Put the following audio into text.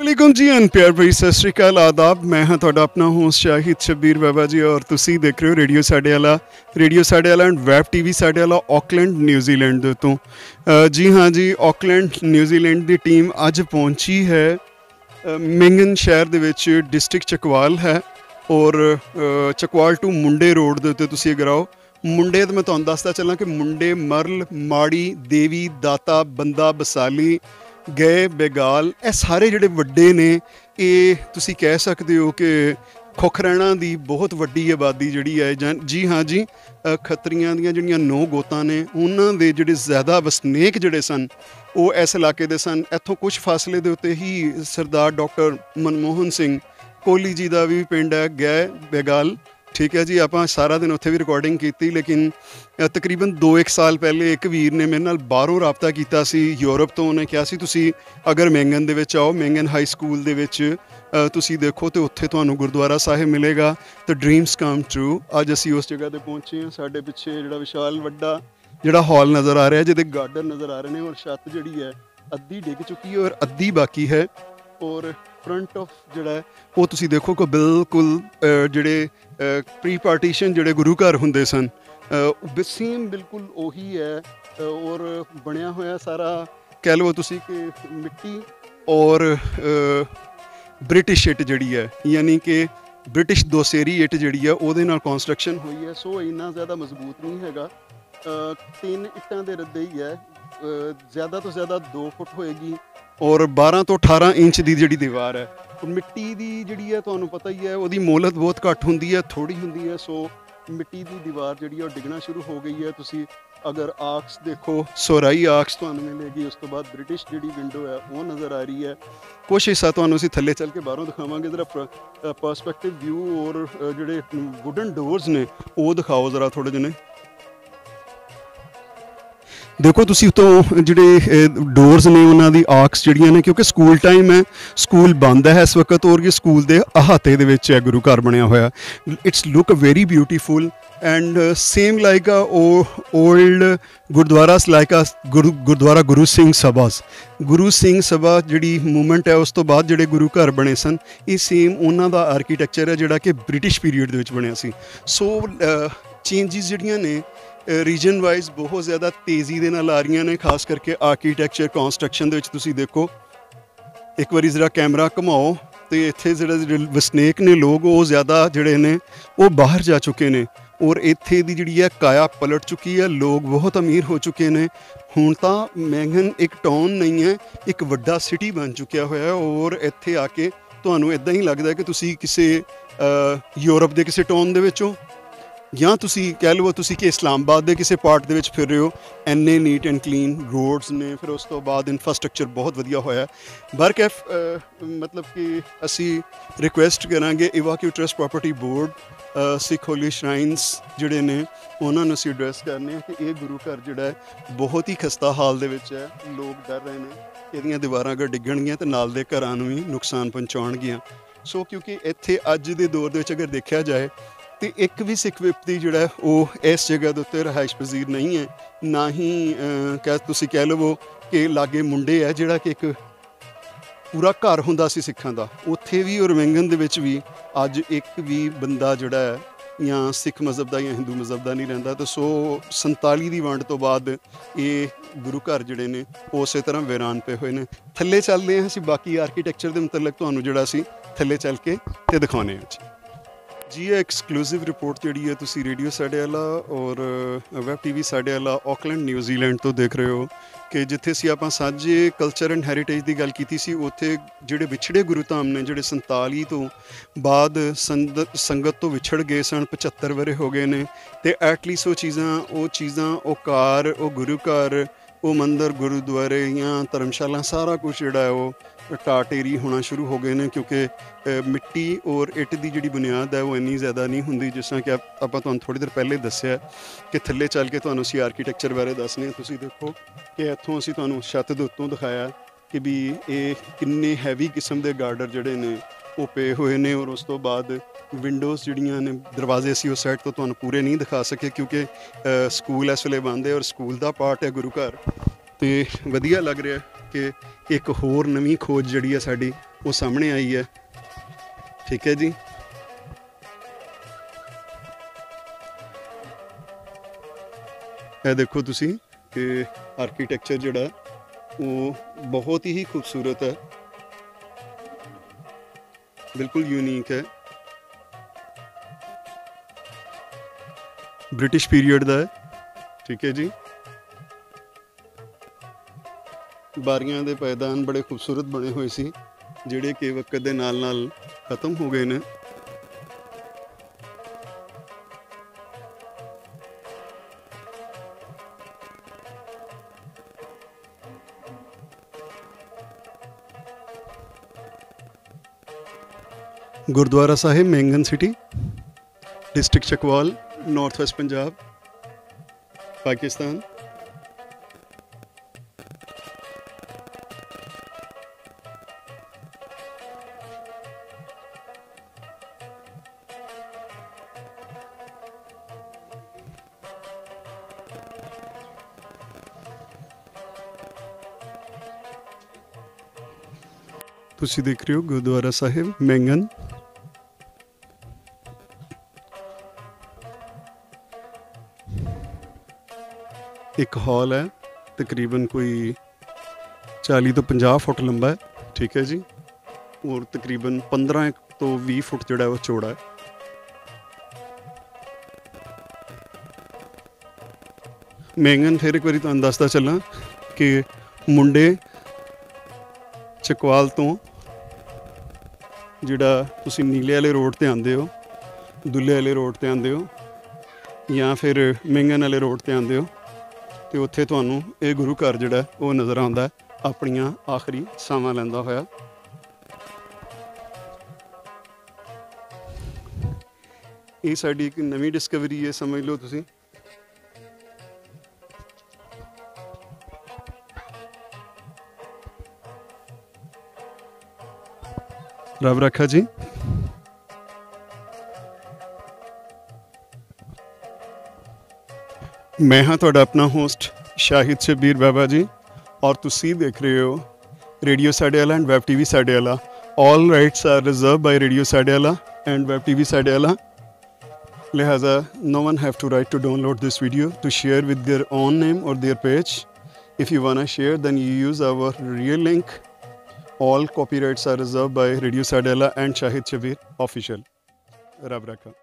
ਵਾਲੇਕੁਮ ਜੀ ਐਨ ਪਿਆਰ ਭਰੀ ਸਤਿ ਸ਼੍ਰੀ ਅਕਾਲ, ਆਦਾਬ। ਮੈਂ ਹਾਂ ਤੁਹਾਡਾ ਆਪਣਾ ਹੋਸਟ ਸ਼ਾਹਿਦ ਸ਼ਬੀਰ ਬਾਬਾ ਜੀ ਔਰ ਤੁਸੀਂ ਦੇਖ ਰਹੇ ਹੋ ਰੇਡੀਓ ਸਾਡੇ ਵਾਲਾ ਰੇਡੀਓ ਸਾਡੇ ਵਾਲਾ ਐਂਡ ਵੈਬ ਟੀਵੀ ਸਾਡੇ ਵਾਲਾ ਆਕਲੈਂਡ ਨਿਊਜ਼ੀਲੈਂਡ ਦੇ ਤੋਂ। ਜੀ ਹਾਂ ਜੀ ਆਕਲੈਂਡ ਨਿਊਜ਼ੀਲੈਂਡ ਦੀ ਟੀਮ ਅੱਜ ਪਹੁੰਚੀ ਹੈ। ਮਿੰਗਨ ਸ਼ਹਿਰ ਦੇ ਵਿੱਚ ਡਿਸਟ੍ਰਿਕਟ ਚਕਵਾਲ ਹੈ ਔਰ ਚਕਵਾਲ ਟੂ ਮੁੰਡੇ ਰੋਡ ਦੇ ਉੱਤੇ ਤੁਸੀਂ ਅਗਰ ਆਓ। ਮੁੰਡੇ ਤੇ ਮੈਂ ਤੁਹਾਨੂੰ ਦੱਸਦਾ ਚੱਲਾਂ ਕਿ ਮੁੰਡੇ ਮਰਲ, ਮਾੜੀ, ਦੇਵੀ, ਦਾਤਾ, ਬੰਦਾ, ਬਸਾਲੀ ਗਏ, ਬੇਗਾਲ, ਇਹ ਸਾਰੇ ਜਿਹੜੇ ਵੱਡੇ ਨੇ, ਇਹ ਤੁਸੀਂ ਕਹਿ ਸਕਦੇ ਹੋ ਕਿ ਖੋਖਰਾਣਾ ਦੀ ਬਹੁਤ ਵੱਡੀ ਆਬਾਦੀ ਜਿਹੜੀ ਹੈ, ਜਾਂ ਜੀ ਹਾਂ ਜੀ ਖੱਤਰੀਆਂ ਦੀਆਂ ਜਿਹੜੀਆਂ ਨੌ ਗੋਤਾਂ ਨੇ, ਉਹਨਾਂ ਦੇ ਜਿਹੜੇ ਜ਼ਿਆਦਾ ਵਸਨੀਕ ਜਿਹੜੇ ਸਨ, ਉਹ ਇਸ ਇਲਾਕੇ ਦੇ ਸਨ। ਇੱਥੋਂ ਕੁਝ ਫਾਸਲੇ ਦੇ ਉੱਤੇ ਹੀ ਸਰਦਾਰ ਡਾਕਟਰ ਮਨਮੋਹਨ ਸਿੰਘ ਕੋਹਲੀ ਜੀ ਦਾ ਵੀ ਪਿੰਡ ਹੈ ਗੈ ਬੇਗਾਲ। ਠੀਕ ਹੈ ਜੀ, ਆਪਾਂ ਸਾਰਾ ਦਿਨ ਉੱਥੇ ਵੀ ਰਿਕਾਰਡਿੰਗ ਕੀਤੀ, ਲੇਕਿਨ ਤਕਰੀਬਨ 2-1 ਸਾਲ ਪਹਿਲੇ ਇੱਕ ਵੀਰ ਨੇ ਮੇਰੇ ਨਾਲ ਬਾਹਰੋਂ ਰਾਬਤਾ ਕੀਤਾ ਸੀ ਯੂਰਪ ਤੋਂ। ਉਹਨੇ ਕਿਹਾ ਸੀ, ਤੁਸੀਂ ਅਗਰ ਮੈਂਗਨ ਦੇ ਵਿੱਚ ਆਓ, ਮੈਂਗਨ ਹਾਈ ਸਕੂਲ ਦੇ ਵਿੱਚ ਤੁਸੀਂ ਦੇਖੋ ਤੇ ਉੱਥੇ ਤੁਹਾਨੂੰ ਗੁਰਦੁਆਰਾ ਸਾਹਿਬ ਮਿਲੇਗਾ। ਤੇ ਡ੍ਰੀਮਸ ਕਮ ਟਰੂ ਅੱਜ ਅਸੀਂ ਉਸ ਜਗ੍ਹਾ ਤੇ ਪਹੁੰਚੇ ਹਾਂ, ਸਾਡੇ ਪਿੱਛੇ ਜਿਹੜਾ ਵਿਸ਼ਾਲ ਵੱਡਾ ਜਿਹੜਾ ਹਾਲ ਨਜ਼ਰ ਆ ਰਿਹਾ, ਜਿਹਦੇ ਗਾਰਡਨ ਨਜ਼ਰ ਆ ਰਹੇ ਨੇ ਔਰ ਛੱਤ ਜਿਹੜੀ ਹੈ ਅੱਧੀ ਡਿੱਗ ਚੁੱਕੀ ਹੈ ਔਰ ਅੱਧੀ ਬਾਕੀ ਹੈ। ਔਰ ਫਰੰਟ ਆਫ ਜਿਹੜਾ ਹੈ, ਉਹ ਤੁਸੀਂ ਦੇਖੋ ਕਿ ਬਿਲਕੁਲ ਜਿਹੜੇ ਪ੍ਰੀ ਪਾਰਟੀਸ਼ਨ ਜਿਹੜੇ ਗੁਰੂ ਘਰ ਹੁੰਦੇ ਸਨ ਸੇਮ ਬਿਲਕੁਲ ਉਹੀ ਹੈ ਔਰ ਬਣਿਆ ਹੋਇਆ ਸਾਰਾ, ਕਹਿ ਲਓ ਤੁਸੀਂ ਕਿ ਮਿੱਟੀ ਔਰ ਬ੍ਰਿਟਿਸ਼ ਇੱਟ ਜਿਹੜੀ ਹੈ, ਯਾਨੀ ਕਿ ਬ੍ਰਿਟਿਸ਼ ਦੋਸੇਰੀ ਇੱਟ ਜਿਹੜੀ ਹੈ, ਉਹਦੇ ਨਾਲ ਕੰਸਟਰਕਸ਼ਨ ਹੋਈ ਹੈ, ਸੋ ਇੰਨਾ ਜ਼ਿਆਦਾ ਮਜ਼ਬੂਤ ਨਹੀਂ ਹੈਗਾ। ਤਿੰਨ ਇੱਟਾਂ ਦੇ ਰੱਦੇ ਹੀ ਹੈ ਜ਼ਿਆਦਾ ਤੋਂ ਜ਼ਿਆਦਾ 2 ਫੁੱਟ ਹੋਏਗੀ ਔਰ 12 ਤੋਂ 18 ਇੰਚ ਦੀ ਜਿਹੜੀ ਦੀਵਾਰ ਹੈ, ਉਹ ਮਿੱਟੀ ਦੀ ਜਿਹੜੀ ਹੈ ਤੁਹਾਨੂੰ ਪਤਾ ਹੀ ਹੈ, ਉਹਦੀ ਮੋਹਲਤ ਬਹੁਤ ਘੱਟ ਹੁੰਦੀ ਹੈ ਥੋੜੀ ਹੁੰਦੀ ਹੈ, ਸੋ ਮਿੱਟੀ ਦੀ ਦੀਵਾਰ ਜਿਹੜੀ ਹੈ ਉਹ ਡਿੱਗਣਾ ਸ਼ੁਰੂ ਹੋ ਗਈ ਹੈ। ਤੁਸੀਂ ਅਗਰ ਆਕਸ ਦੇਖੋ, ਸੋਰਾਈ ਆਕਸ ਤੁਹਾਨੂੰ ਮਿਲੇਗੀ, ਉਸ ਤੋਂ ਬਾਅਦ ਬ੍ਰਿਟਿਸ਼ ਜਿਹੜੀ ਵਿੰਡੋ ਹੈ, ਉਹ ਨਜ਼ਰ ਆ ਰਹੀ ਹੈ। ਕੁਛ ਹਿੱਸਾ ਤੁਹਾਨੂੰ ਅਸੀਂ ਥੱਲੇ ਚੱਲ ਕੇ ਬਾਹਰੋਂ ਦਿਖਾਵਾਂਗੇ, ਜ਼ਰਾ ਪਰਸਪੈਕਟਿਵ ਵਿਊ ਔਰ ਜਿਹੜੇ ਵੁਡਨ ਡੋਰਸ ਨੇ, ਉਹ ਦਿਖਾਓ ਜ਼ਰਾ ਥੋੜੇ ਜਿਹੇ ਦੇਖੋ ਤੁਸੀਂ ਉਤੋਂ ਜਿਹੜੇ ਡੋਰਸ ਨੇ ਉਹਨਾਂ ਦੀ ਆਕਸ ਜਿਹੜੀਆਂ ਨੇ, ਕਿਉਂਕਿ ਸਕੂਲ ਟਾਈਮ ਹੈ ਸਕੂਲ ਬੰਦ ਹੈ ਇਸ ਵਕਤ ਔਰ ਇਹ ਸਕੂਲ ਦੇ ਅਹਾਤੇ ਦੇ ਵਿੱਚ ਹੈ ਗੁਰੂ ਘਰ ਬਣਿਆ ਹੋਇਆ। It's look very beautiful and same like a old gurdwaras like a gurdwara Guru Singh Sabhas Guru Singh Sabha ਜਿਹੜੀ ਮੂਵਮੈਂਟ ਹੈ, ਉਸ ਤੋਂ ਬਾਅਦ ਜਿਹੜੇ ਗੁਰੂ ਘਰ ਬਣੇ ਸਨ, ਇਹ ਸੇਮ ਉਹਨਾਂ ਦਾ ਆਰਕੀਟੈਕਚਰ ਹੈ ਜਿਹੜਾ ਕਿ ਬ੍ਰਿਟਿਸ਼ ਪੀਰੀਅਡ ਦੇ ਵਿੱਚ ਬਣਿਆ ਸੀ। ਸੋ ਚੇਂਜਸ ਜਿਹੜੀਆਂ ਨੇ ਰੀਜਨ ਵਾਈਜ਼ ਬਹੁਤ ਜ਼ਿਆਦਾ ਤੇਜ਼ੀ ਦੇ ਨਾਲ ਆ ਰਹੀਆਂ ਨੇ, ਖਾਸ ਕਰਕੇ ਆਰਕੀਟੈਕਚਰ ਕੰਸਟਰਕਸ਼ਨ ਦੇ ਵਿੱਚ ਤੁਸੀਂ ਦੇਖੋ। ਇੱਕ ਵਾਰੀ ਜ਼ਰਾ ਕੈਮਰਾ ਘੁਮਾਓ ਤੇ ਇੱਥੇ ਜਿਹੜੇ ਜਿਹੜੇ ਵਸਨੀਕ ਨੇ ਲੋਕ, ਉਹ ਜ਼ਿਆਦਾ ਜਿਹੜੇ ਨੇ, ਉਹ ਬਾਹਰ ਜਾ ਚੁੱਕੇ ਨੇ। ਔਰ ਇੱਥੇ ਦੀ ਜਿਹੜੀ ਹੈ ਕਾਇਆ ਪਲਟ ਚੁੱਕੀ ਹੈ, ਲੋਕ ਬਹੁਤ ਅਮੀਰ ਹੋ ਚੁੱਕੇ ਨੇ। ਹੁਣ ਤਾਂ ਮੈਂਗਨ ਇੱਕ ਟਾਊਨ ਨਹੀਂ ਹੈ, ਇੱਕ ਵੱਡਾ ਸਿਟੀ ਬਣ ਚੁੱਕਿਆ ਹੋਇਆ ਹੈ ਔਰ ਇੱਥੇ ਆ ਕੇ ਤੁਹਾਨੂੰ ਇਦਾਂ ਹੀ ਲੱਗਦਾ ਕਿ ਤੁਸੀਂ ਕਿਸੇ ਯੂਰਪ ਦੇ ਕਿਸੇ ਟਾਊਨ ਦੇ ਵਿੱਚੋਂ ਜਾਂ ਤੁਸੀਂ ਕਹਿ ਲਓ ਤੁਸੀਂ ਕਿ ਇਸਲਾਮਾਬਾਦ ਦੇ ਕਿਸੇ ਪਾਰਟ ਦੇ ਵਿੱਚ ਫਿਰ ਰਹੇ ਹੋ ਐਨੇ ਨੀਟ ਐਂਡ ਕਲੀਨ ਰੋਡਸ ਨੇ, ਫਿਰ ਉਸ ਤੋਂ ਬਾਅਦ ਇਨਫਰਾਸਟ੍ਰਕਚਰ ਬਹੁਤ ਵਧੀਆ ਹੋਇਆ ਬਰਕੈਫ ਮਤਲਬ ਕਿ ਅਸੀਂ ਰਿਕੁਐਸਟ ਕਰਾਂਗੇ evacuee trust property board Sikh holy shrines ਜਿਹੜੇ ਨੇ, ਉਹਨਾਂ ਨੂੰ ਅਸੀਂ ਐਡਰੈਸ ਕਰਨੇ ਆ ਕਿ ਇਹ ਗੁਰੂ ਘਰ ਜਿਹੜਾ ਹੈ, ਬਹੁਤ ਹੀ ਖਸਤਾ ਹਾਲ ਦੇ ਵਿੱਚ ਹੈ। ਲੋਕ ਡਰ ਰਹੇ ਨੇ, ਇਹਦੀਆਂ ਦੀਵਾਰਾਂ ਅਗਰ ਡਿੱਗਣਗੀਆਂ ਤੇ ਨਾਲ ਦੇ ਘਰਾਂ ਨੂੰ ਵੀ ਨੁਕਸਾਨ ਪਹੁੰਚਾਉਣਗੀਆਂ। ਸੋ ਕਿਉਂਕਿ ਇੱਥੇ ਅੱਜ ਦੇ ਦੌਰ ਦੇ ਵਿੱਚ ਅਗਰ ਦੇਖਿਆ ਜਾਏ ਤੇ ਇੱਕ ਵੀ ਸਿੱਖ ਵਿਪਤੀ ਜਿਹੜਾ ਉਹ ਇਸ ਜਗ੍ਹਾ ਦੇ ਉੱਤੇ ਰਹਾਇਸ਼ ਪਜ਼ੀਰ ਨਹੀਂ ਹੈ ਨਾ ਹੀ ਅਹ, ਕਹਿ ਤੁਸੀਂ ਕਹਿ ਲਵੋ ਕਿ ਲਾਗੇ ਮੁੰਡੇ ਹੈ ਜਿਹੜਾ ਕਿ ਇੱਕ ਪੂਰਾ ਘਰ ਹੁੰਦਾ ਸੀ ਸਿੱਖਾਂ ਦਾ। ਉੱਥੇ ਵੀ ਔਰ ਵੈਂਗਨ ਦੇ ਵਿੱਚ ਵੀ ਅੱਜ ਇੱਕ ਵੀ ਬੰਦਾ ਜਿਹੜਾ ਹੈ ਜਾਂ ਸਿੱਖ ਮਜ਼ਹਬ ਦਾ ਜਾਂ ਹਿੰਦੂ ਮਜ਼ਹਬ ਦਾ ਨਹੀਂ ਰਹਿੰਦਾ। ਤੇ ਸੋ 47 ਦੀ ਵੰਡ ਤੋਂ ਬਾਅਦ ਇਹ ਗੁਰੂ ਘਰ ਜਿਹੜੇ ਨੇ ਉਹ ਉਸੇ ਤਰ੍ਹਾਂ ਵੀਰਾਨ ਪਏ ਹੋਏ ਨੇ। ਥੱਲੇ ਚੱਲਦੇ ਹਾਂ ਅਸੀਂ ਬਾਕੀ ਆਰਕੀਟੈਕਚਰ ਦੇ ਮੁਤਲਕ ਤੁਹਾਨੂੰ ਜਿਹੜਾ ਸੀ ਥੱਲੇ ਚੱਲ ਕੇ ਤੇ ਦਿਖਾਉਨੇ ਹਾਂ ਜੀ। ਜੀ, ਇਹ ਐਕਸਕਲੂਸਿਵ ਰਿਪੋਰਟ ਜਿਹੜੀ ਹੈ ਤੁਸੀਂ ਰੇਡੀਓ ਸਾਡੇ ਵਾਲਾ ਔਰ ਵੈਬ ਟੀਵੀ ਸਾਡੇ ਵਾਲਾ ਆਕਲੈਂਡ ਨਿਊਜ਼ੀਲੈਂਡ ਤੋਂ ਦੇਖ ਰਹੇ ਹੋ ਕਿ ਜਿੱਥੇ ਸੀ ਆਪਾਂ ਸਾਂਝੇ ਕਲਚਰ ਐਂਡ ਹੈਰੀਟੇਜ ਦੀ ਗੱਲ ਕੀਤੀ ਸੀ, ਉੱਥੇ ਜਿਹੜੇ ਵਿਛੜੇ ਗੁਰੂ ਧਾਮ ਨੇ, ਜਿਹੜੇ 47 ਤੋਂ ਬਾਅਦ ਸੰਦ- ਸੰਗਤ ਤੋਂ ਵਿਛੜ ਗਏ ਸਨ 75 ਵਰੇ ਹੋ ਗਏ ਨੇ ਤੇ ਐਟਲੀਸਟ ਉਹ ਚੀਜ਼ਾਂ ਉਹ ਚੀਜ਼ਾਂ, ਉਹ ਕਾਰ, ਉਹ ਗੁਰੂ ਘਰ ਉਹ ਮੰਦਰ ਗੁਰਦੁਆਰੇ ਜਾਂ ਧਰਮਸ਼ਾਲਾ ਸਾਰਾ ਕੁਝ ਜਿਹੜਾ ਹੈ ਉਹ ਟਾਟੇਰੀ ਹੋਣਾ ਸ਼ੁਰੂ ਹੋ ਗਏ ਨੇ ਕਿਉਂਕਿ ਮਿੱਟੀ ਔਰ ਇੱਟ ਦੀ ਜਿਹੜੀ ਬੁਨਿਆਦ ਹੈ ਉਹ ਇੰਨੀ ਜ਼ਿਆਦਾ ਨਹੀਂ ਹੁੰਦੀ ਜਿਸ ਤਰ੍ਹਾਂ ਕਿ ਆਪਾਂ ਤੁਹਾਨੂੰ ਥੋੜੀ ਦੇਰ ਪਹਿਲੇ ਦੱਸਿਆ ਕਿ ਥੱਲੇ ਚੱਲ ਕੇ ਤੁਹਾਨੂੰ ਅਸੀਂ ਆਰਕੀਟੈਕਚਰ ਬਾਰੇ ਦੱਸਨੇ ਹਾਂ। ਤੁਸੀਂ ਦੇਖੋ ਕਿ ਇੱਥੋਂ ਅਸੀਂ ਤੁਹਾਨੂੰ ਛੱਤ ਦੇ ਉੱਤੋਂ ਦਿਖਾਇਆ ਕਿ ਵੀ ਇਹ ਕਿੰਨੇ ਹੈਵੀ ਕਿਸਮ ਦੇ ਗਾਰਡਰ ਜਿਹੜੇ ਨੇ ਉਹ ਪਏ ਹੋਏ ਨੇ ਔਰ ਉਸ ਤੋਂ ਬਾਅਦ ਵਿੰਡੋਜ਼ ਜਿਹੜੀਆਂ ਨੇ, ਦਰਵਾਜ਼ੇ ਅਸੀਂ ਉਸ ਸਾਈਡ ਤੋਂ ਤੁਹਾਨੂੰ ਪੂਰੇ ਨਹੀਂ ਦਿਖਾ ਸਕੇ ਕਿਉਂਕਿ ਸਕੂਲ ਇਸ ਵੇਲੇ ਬੰਦ ਹੈ ਔਰ ਸਕੂਲ ਦਾ ਪਾਰਟ ਹੈ ਗੁਰੂ ਘਰ। ਤੇ ਵਧੀਆ ਲੱਗ ਰਿਹਾ ਕਿ ਇੱਕ ਹੋਰ ਨਵੀਂ ਖੋਜ ਜਿਹੜੀ ਹੈ ਸਾਡੀ, ਉਹ ਸਾਹਮਣੇ ਆਈ ਹੈ। ਠੀਕ ਹੈ ਜੀ। ਇਹ ਦੇਖੋ ਤੁਸੀਂ ਕਿ ਆਰਕੀਟੈਕਚਰ ਜਿਹੜਾ, ਉਹ ਬਹੁਤ ਹੀ ਖੂਬਸੂਰਤ ਹੈ। ਬਿਲਕੁਲ ਯੂਨੀਕ ਹੈ। ਬ੍ਰਿਟਿਸ਼ ਪੀਰੀਅਡ ਦਾ ਹੈ। ਠੀਕ ਹੈ ਜੀ। ਬਾਰੀਆਂ ਦੇ ਪੈਦਾਨ ਬੜੇ ਖੂਬਸੂਰਤ ਬਣੇ ਹੋਏ ਸੀ, ਜਿਹੜੇ ਕਿ ਵਕਤ ਦੇ ਨਾਲ ਨਾਲ ਖਤਮ ਹੋ ਗਏ ਨੇ। Gurdwara Sahib, Mangan city, district Chakwal. North west Punjab Pakistan ਤੁਸੀਂ ਦੇਖ ਰਹੇ ਹੋ ਗੁਰਦੁਆਰਾ ਸਾਹਿਬ ਮੈਂਗਨ ਇੱਕ ਹਾਲ ਹੈ, ਤਕਰੀਬਨ ਕੋਈ 40 ਤੋਂ 50 ਫੁੱਟ ਲੰਬਾ ਹੈ, ਠੀਕ ਹੈ ਜੀ। ਔਰ ਤਕਰੀਬਨ 15 ਤੋਂ 20 ਫੁੱਟ ਜਿਹੜਾ ਉਹ ਚੌੜਾ ਹੈ। ਮੈਂਗਨ ਫਿਰ ਇੱਕ ਵਾਰੀ ਤੁਹਾਨੂੰ ਦੱਸਦਾ ਚੱਲਾਂ ਕਿ ਮੁੰਡੇ ਚਕਵਾਲ ਤੋਂ ਜਿਹੜਾ ਤੁਸੀਂ ਨੀਲੇ ਵਾਲੇ ਰੋਡ ਤੇ ਆਉਂਦੇ ਹੋ, ਦੁੱਲੇ ਵਾਲੇ ਰੋਡ ਤੇ ਆਉਂਦੇ ਹੋ ਜਾਂ ਫਿਰ ਮੈਂਗਨ ਵਾਲੇ ਰੋਡ ਤੇ ਆਉਂਦੇ ਹੋ ਤੇ ਉੱਥੇ ਤੁਹਾਨੂੰ ਇਹ ਗੁਰੂ ਘਰ ਜਿਹੜਾ ਉਹ ਨਜ਼ਰ ਆਉਂਦਾ ਆਪਣੀਆਂ ਆਖਰੀ ਸਾਵਾਂ ਲੈਂਦਾ ਹੋਇਆ। ਇਹ ਸਾਡੀ ਇੱਕ ਨਵੀਂ ਡਿਸਕਵਰੀ ਹੈ, ਸਮਝ ਲਓ ਤੁਸੀਂ। ਰੱਬ ਰੱਖਾ ਜੀ ਮੈਂ ਹਾਂ ਤੁਹਾਡਾ ਆਪਣਾ ਹੋਸਟ ਸ਼ਾਹਿਦ ਸ਼ਬੀਰ ਬਾਬਾ ਜੀ ਔਰ ਤੁਸੀਂ ਦੇਖ ਰਹੇ ਹੋ ਰੇਡੀਓ ਸਾਡੇ ਵਾਲਾ ਐਂਡ ਵੈਬ ਟੀਵੀ ਸਾਡੇ ਵਾਲਾ all rights are reserve by radio ਸਾਡੇ ਵਾਲਾ ਐਂਡ ਵੈਬ ਟੀਵੀ ਸਾਡੇ ਵਾਲਾ लिहाजा no one have to right to download this video to share with their own name or their page if you wanna share then you use our real link all copyrights are reserved by radio sadela and shahid shabir official rab rakha